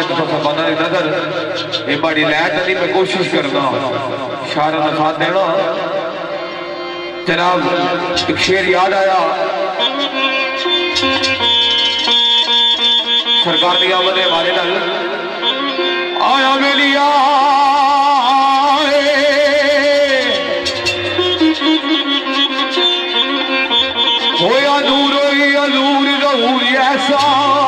नज़र ये बड़ी लैट अली मैं कोशिश करना शारा का साथ देना जनाब एक शेर याद आया सरकार की आमद हमारे नाल आया मेरी होया दूर होई अलूर रहूर ऐसा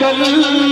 कल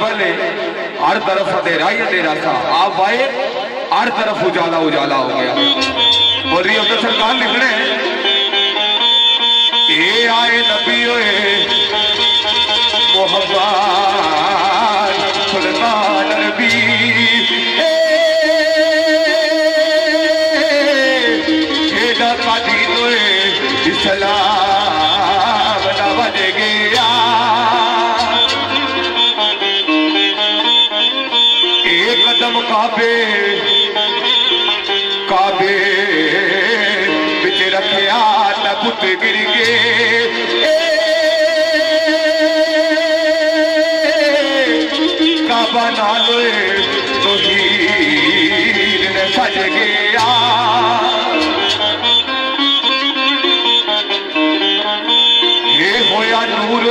पहले, हर तरफ़ अंधेरा ही अंधेरा था आप आए, हर तरफ़ उजाला उजाला हो गया। बोल रही उधर तो सरकार लिखने ये आए नबी मोहब्बा पे गिर गए काबा नाल तो ने सज गया। होया नूर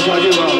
出来吧。